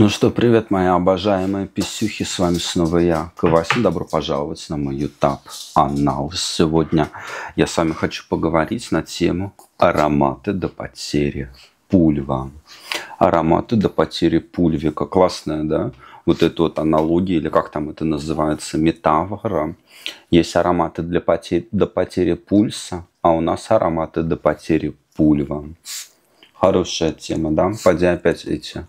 Ну что, привет, мои обожаемые писюхи, с вами снова я, Квасин. Добро пожаловать на мой YouTube канал. Сегодня я с вами хочу поговорить на тему ароматы до потери пульва. Ароматы до потери пульвика. Классная, да? Вот эта вот аналогия, или как там это называется, метафора. Есть ароматы для потери, до потери пульса, а у нас ароматы до потери пульва. Хорошая тема, да? Пойди опять эти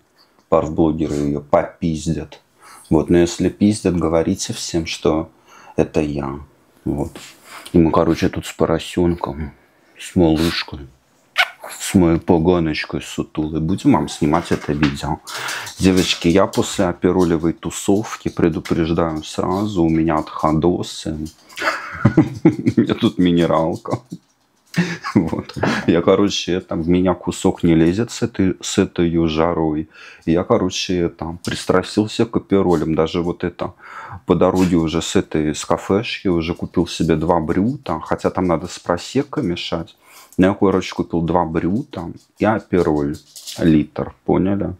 парфблогеры ее попиздят. Вот, но если пиздят, говорите всем, что это я. Вот. И мы, короче, тут с поросенком, с малышкой, с моей поганочкой сутулой будем вам снимать это видео. Девочки, я после оперолевой тусовки предупреждаю сразу, у меня отходосы. У меня тут минералка. Вот. Я, короче, там в меня кусок не лезет с этой, с этой жарой. Я, короче, там пристрастился к аперолям. Даже вот это по дороге уже с этой, с кафешки уже купил себе два брюта. Хотя там надо с просекой мешать. Но я, короче, купил два брюта и апероль литр, поняли?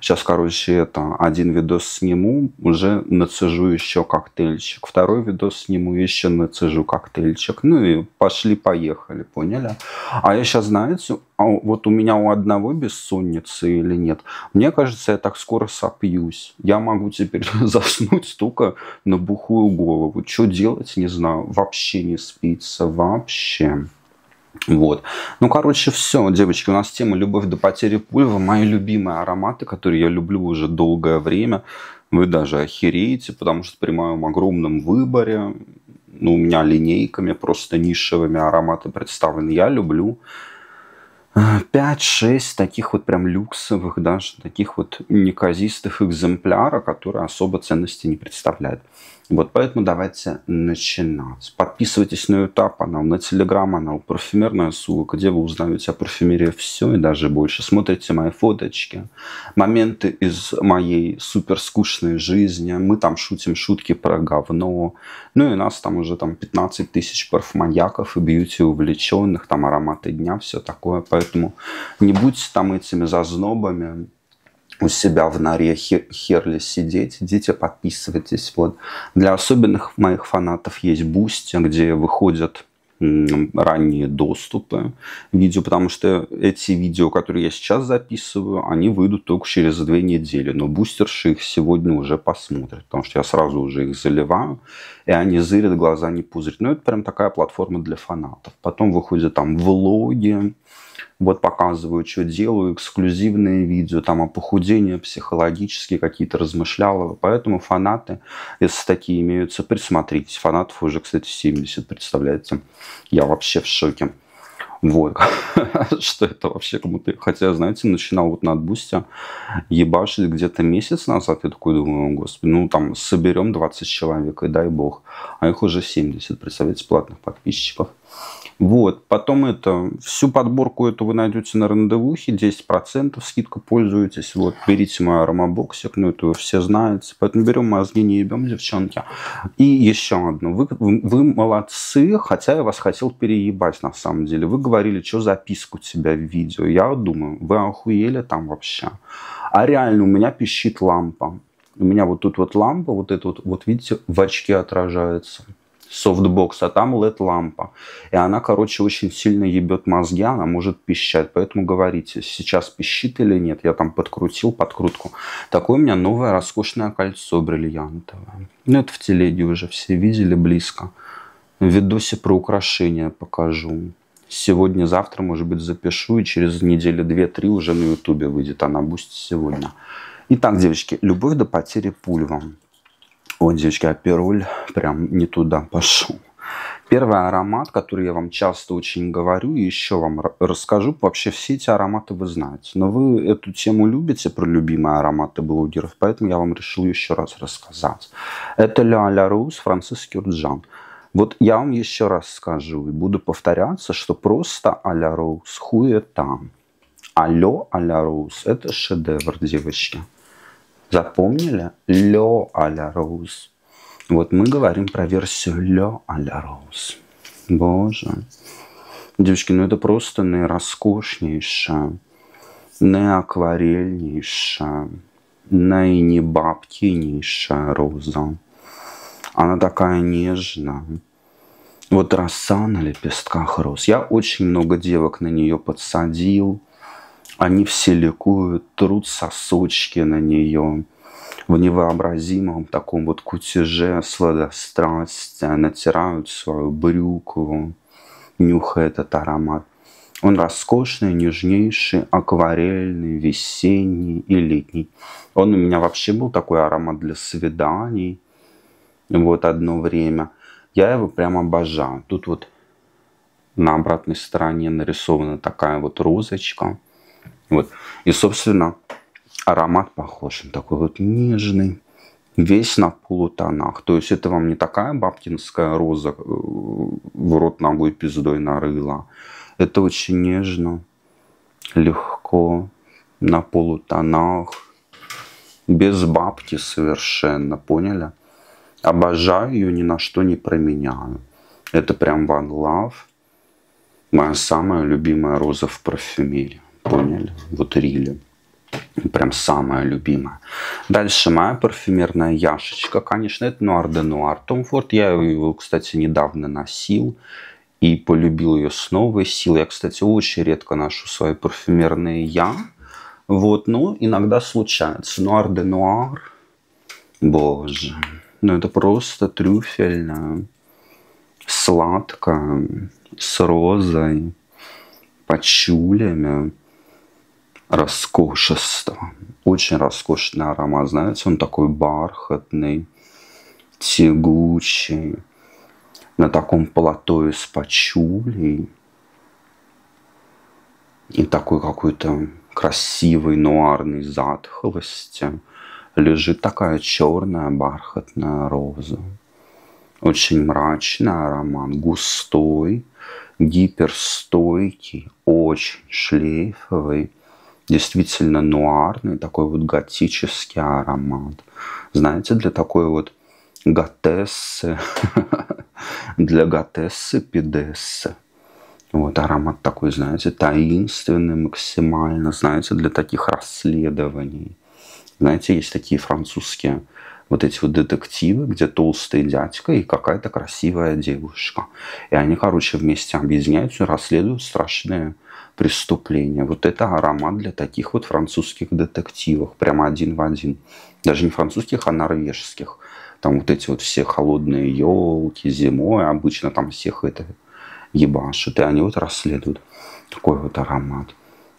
Сейчас, короче, это один видос сниму, уже нацежу еще коктейльчик. Второй видос сниму, еще нацежу коктейльчик. Ну и пошли-поехали, поняли? А я сейчас, знаете, а вот у меня у одного бессонницы или нет, мне кажется, я так скоро сопьюсь. Я могу теперь заснуть только на бухую голову. Что делать, не знаю. Вообще не спится, вообще. Вот. Ну, короче, все, девочки, у нас тема «Любовь до потери пульва». Мои любимые ароматы, которые я люблю уже долгое время. Вы даже охереете, потому что при моем огромном выборе, ну, у меня линейками просто нишевыми ароматы представлены. Я люблю 5-6 таких вот прям люксовых, даже таких вот неказистых экземпляра, которые особо ценности не представляют. Вот поэтому давайте начинать. Подписывайтесь на YouTube канал, на Telegram канал, парфюмерная ссылка, где вы узнаете о парфюмерии все и даже больше. Смотрите мои фоточки, моменты из моей супер скучной жизни. Мы там шутим шутки про говно. Ну и нас там уже там 15 тысяч парфманьяков и бьюти увлеченных, там ароматы дня, все такое. Поэтому не будьте там этими зазнобами у себя в норе Херли сидеть, идите подписывайтесь. Вот. Для особенных моих фанатов есть Boosty, где выходят ранние доступы видео, потому что эти видео, которые я сейчас записываю, они выйдут только через две недели, но бустерши их сегодня уже посмотрят, потому что я сразу уже их заливаю, и они зырят, глаза не пузырят. Ну, это прям такая платформа для фанатов. Потом выходят там влоги, вот показываю, что делаю, эксклюзивные видео, там о похудении, психологические какие-то размышлялы. Поэтому фанаты, если такие имеются, присмотритесь. Фанатов уже, кстати, 70, представляете. Я вообще в шоке. Вот. что это вообще кому-то... Хотя, знаете, начинал вот на Бусте ебашить где-то месяц назад. Я такой думаю, господи, ну там соберем 20 человек, и дай бог. А их уже 70, представляете, платных подписчиков. Вот. Потом это, всю подборку эту вы найдете на рандевухе, 10% скидка пользуетесь. Вот, берите мой аромабоксик, ну это все знаете. Поэтому берем мозги, не ебем, девчонки. И еще одно. Вы, вы, вы молодцы, хотя я вас хотел переебать на самом деле. Вы говорили, что за писк у тебя в видео. Я думаю, вы охуели там вообще. А реально у меня пищит лампа. У меня вот тут вот лампа, вот это вот, вот видите, в очке отражается софтбокс, а там LED-лампа. И она, короче, очень сильно ебет мозги, она может пищать. Поэтому говорите, сейчас пищит или нет. Я там подкрутил подкрутку. Такое у меня новое роскошное кольцо бриллиантовое. Ну, это в телеге уже все видели близко. В видосе про украшения покажу. Сегодня-завтра, может быть, запишу, и через недели две-три уже на ютубе выйдет, а на Boosty сегодня. Итак, девочки, любовь до потери пульва. Ой, девочки, а пируль прям не туда пошел. Первый аромат, который я вам часто очень говорю, и еще вам расскажу, вообще все эти ароматы вы знаете. Но вы эту тему любите про любимые ароматы блогеров, поэтому я вам решил еще раз рассказать. Это Ля Ля Роуз, Франциск Кюрджан. Вот я вам еще раз скажу и буду повторяться, что просто а-ля Роуз хуета. Алло а-ля Роуз – это шедевр, девочки. Запомнили? Ле а-ля Роуз. Вот мы говорим про версию Ле а-ля Роуз. Боже. Девочки, ну это просто наироскошнейшая, наиакварельнейшая, наинебабкинейшая роза. Она такая нежная. Вот роса на лепестках роз. Я очень много девок на нее подсадил. Они все ликуют, трут сосочки на нее в невообразимом таком вот кутеже сладострастия, натирают свою брюкву, нюхая этот аромат. Он роскошный, нежнейший, акварельный, весенний и летний. Он у меня вообще был такой аромат для свиданий. Вот одно время. Я его прям обожаю. Тут вот на обратной стороне нарисована такая вот розочка. Вот. И, собственно, аромат похож. Он такой вот нежный, весь на полутонах. То есть это вам не такая бабкинская роза э, в рот ногой пиздой нарыла. Это очень нежно, легко, на полутонах, без бабки совершенно, поняли? Обожаю ее, ни на что не променяю. Это прям One Love. Моя самая любимая роза в парфюмерии. Поняли? Вот Really. Прям самая любимая. Дальше моя парфюмерная яшечка. Конечно, это Noir de Noir Tom Ford. Я его, кстати, недавно носил и полюбил ее с новой силой. Я, кстати, очень редко ношу свои парфюмерные я. Вот, но иногда случается. Noir de Noir. Боже. Ну это просто трюфельно. Сладко. С розой. Пачулями роскошество. Очень роскошный аромат. Знаете, он такой бархатный, тягучий, на таком плато с пачулей. И такой какой-то красивой нуарной затхлости лежит такая черная бархатная роза. Очень мрачный аромат, густой, гиперстойкий, очень шлейфовый действительно нуарный, такой вот готический аромат. Знаете, для такой вот готессы, для готессы пидессы. Вот аромат такой, знаете, таинственный максимально, знаете, для таких расследований. Знаете, есть такие французские вот эти вот детективы, где толстый дядька и какая-то красивая девушка. И они, короче, вместе объединяются и расследуют страшные преступления. Вот это аромат для таких вот французских детективов, прямо один в один. Даже не французских, а норвежских. Там вот эти вот все холодные елки зимой, обычно там всех это ебашут, и они вот расследуют. Такой вот аромат.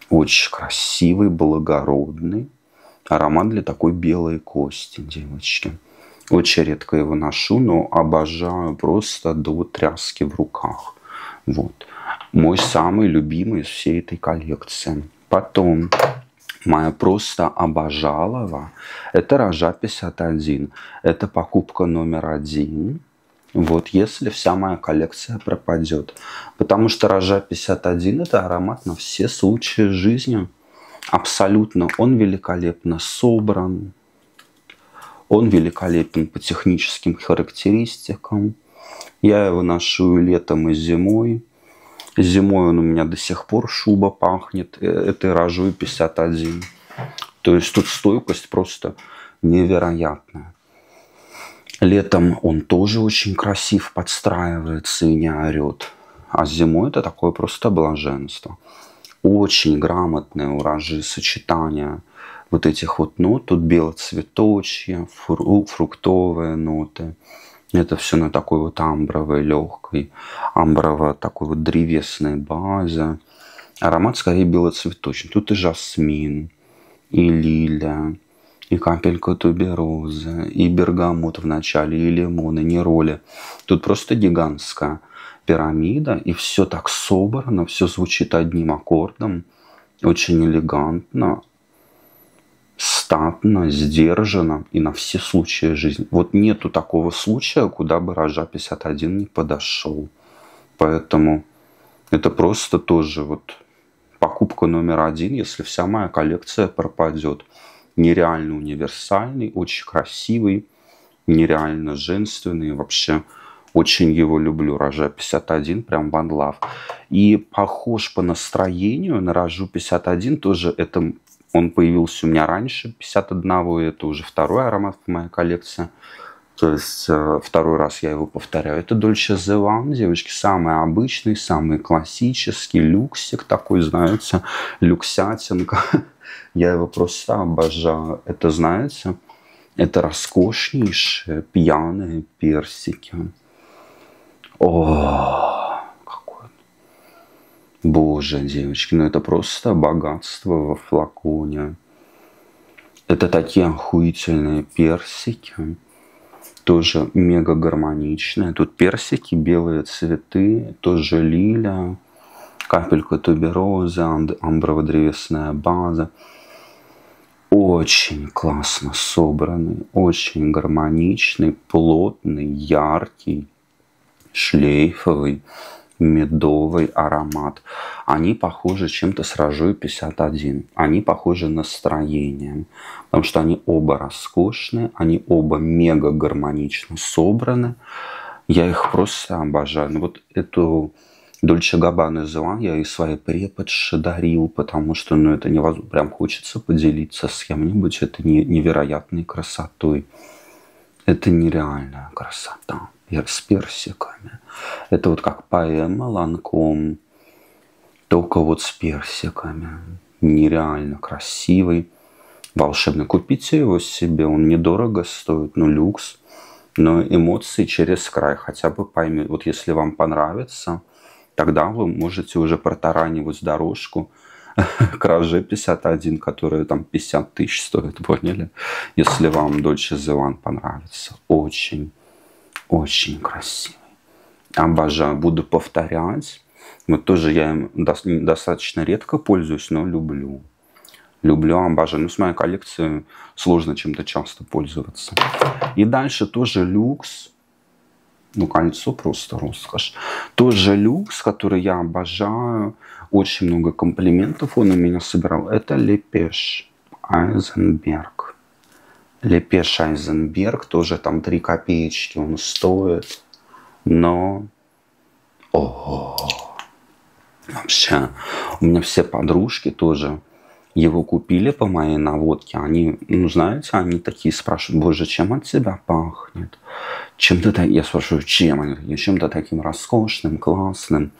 Очень красивый, благородный. Аромат для такой белой кости, девочки. Очень редко его ношу, но обожаю просто до тряски в руках. Вот мой самый любимый из всей этой коллекции. Потом моя просто обожалова. Это Рожа 51. Это покупка номер один. Вот, если вся моя коллекция пропадет. Потому что Рожа 51 это аромат на все случаи жизни. Абсолютно. Он великолепно собран. Он великолепен по техническим характеристикам. Я его ношу и летом, и зимой. Зимой он у меня до сих пор шуба пахнет э, этой рожой 51. То есть тут стойкость просто невероятная. Летом он тоже очень красив, подстраивается и не орет. А зимой это такое просто блаженство. Очень грамотное уражи сочетание вот этих вот нот. Тут белоцветочье, фру, фруктовые ноты. Это все на такой вот амбровой, легкой, амброво такой вот древесной базе. Аромат скорее белоцветочный. Тут и жасмин, и лилия, и капелька туберозы, и бергамот в начале, и лимон, и нероли. Тут просто гигантская пирамида, и все так собрано, все звучит одним аккордом, очень элегантно, статно, сдержанно и на все случаи жизни. Вот нету такого случая, куда бы Рожа 51 не подошел. Поэтому это просто тоже вот покупка номер один, если вся моя коллекция пропадет. Нереально универсальный, очень красивый, нереально женственный. Вообще очень его люблю. Рожа 51, прям one love. И похож по настроению на Рожу 51 тоже это Он появился у меня раньше, 51 это уже второй аромат в моей коллекции. То есть э, второй раз я его повторяю. Это Dolce Zevan, девочки, самый обычный, самый классический люксик такой, знаете, люксятинка. Я его просто обожаю. Это, знаете, это роскошнейшие пьяные персики. О, Боже, девочки, ну это просто богатство во флаконе. Это такие охуительные персики. Тоже мега гармоничные. Тут персики, белые цветы, тоже лилия, капелька туберозы, амброво-древесная база очень классно собранный, очень гармоничный, плотный, яркий, шлейфовый, медовый аромат. Они похожи чем-то с Рожой 51. Они похожи настроением, потому что они оба роскошные, они оба мега гармонично собраны. Я их просто обожаю. Ну, вот эту Дольче Габбана взяла, я и своей преподше дарил, потому что, ну, это невозможно, прям хочется поделиться с кем-нибудь это не, невероятной красотой. Это нереальная красота с персиками. Это вот как поэма Ланком, только вот с персиками. Нереально красивый, волшебный. Купите его себе, он недорого стоит, ну люкс. Но эмоции через край хотя бы поймете. Вот если вам понравится, тогда вы можете уже протаранивать дорожку к Роже 51, которая там 50 тысяч стоит, поняли? Если вам Дольче Зелан понравится. Очень, очень красивый. Обожаю. Буду повторять. Вот тоже я им достаточно редко пользуюсь, но люблю. Люблю, обожаю. Ну, с моей коллекцией сложно чем-то часто пользоваться. И дальше тоже люкс ну, кольцо просто роскошь. Тоже люкс, который я обожаю. Очень много комплиментов он у меня собирал. Это Лепеш Айзенберг. Лепеш Айзенберг. Тоже там 3 копеечки он стоит. Но... О, вообще, у меня все подружки тоже его купили по моей наводке, они, ну, знаете, они такие спрашивают, боже, чем от тебя пахнет? Чем-то так, я спрашиваю, чем? Они чем-то таким роскошным, классным.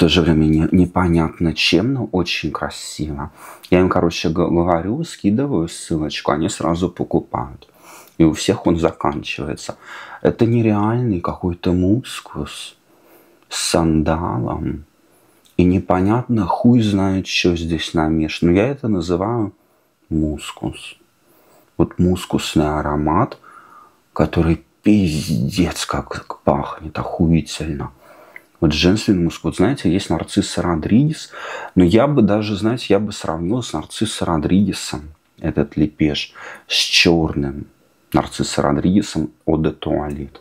То же время не, непонятно чем, но очень красиво. Я им, короче, говорю, скидываю ссылочку, они сразу покупают. И у всех он заканчивается. Это нереальный какой-то мускус с сандалом и непонятно, хуй знает, что здесь намешано. Но я это называю мускус. Вот мускусный аромат, который пиздец как пахнет охуительно. Вот женственный мускус, знаете, есть нарцисса Родригес, но я бы даже, знаете, я бы сравнил с нарциссой Родригесом этот лепеш с черным нарциссой Родригесом Оде Туалет.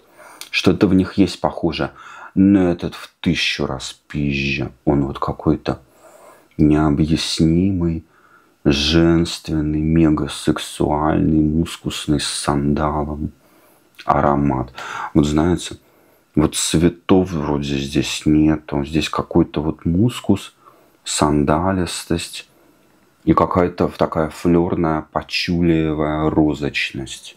Что-то в них есть похоже но этот в тысячу раз пизже. Он вот какой-то необъяснимый, женственный, мегасексуальный, мускусный, с сандалом аромат. Вот знаете, вот цветов вроде здесь нету. Здесь какой-то вот мускус, сандалистость и какая-то такая флерная, почулиевая розочность.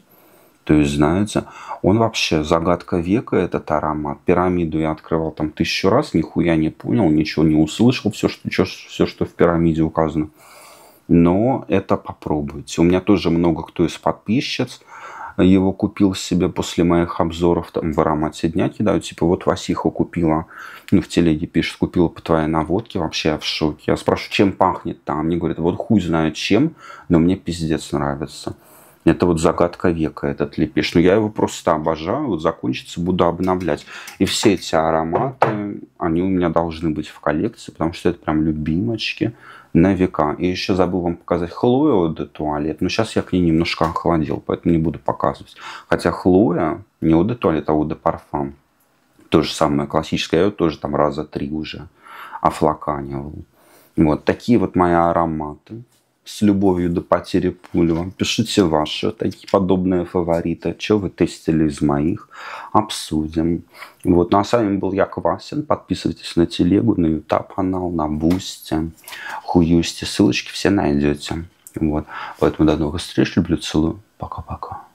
То есть, знаете, он вообще загадка века, этот аромат. Пирамиду я открывал там тысячу раз, нихуя не понял, ничего не услышал, все, что, все, что в пирамиде указано. Но это попробуйте. У меня тоже много кто из подписчиц его купил себе после моих обзоров там в аромате дня кидаю. Типа, вот Васиха купила, ну, в телеге пишет, купила по твоей наводке. Вообще я в шоке. Я спрашиваю, чем пахнет там? Мне говорят, вот хуй знает чем, но мне пиздец нравится. Это вот загадка века, этот лепеш. Но я его просто обожаю. Вот закончится, буду обновлять. И все эти ароматы, они у меня должны быть в коллекции, потому что это прям любимочки на века. И еще забыл вам показать Хлою де туалет. Но сейчас я к ней немножко охладил, поэтому не буду показывать. Хотя Хлоя не Оде туалет, а Оде парфам. То же самое классическое. Я ее тоже там раза три уже офлаканивал. Вот такие вот мои ароматы. С любовью до потери пульса. Вам пишите ваши такие подобные фавориты. Что вы тестили из моих? Обсудим. Вот. Ну а с вами был Яков Васин. Подписывайтесь на телегу, на YouTube канал, на Boosty, Хуюсти. Ссылочки все найдете. Вот. Поэтому до новых встреч. Люблю, целую. Пока-пока.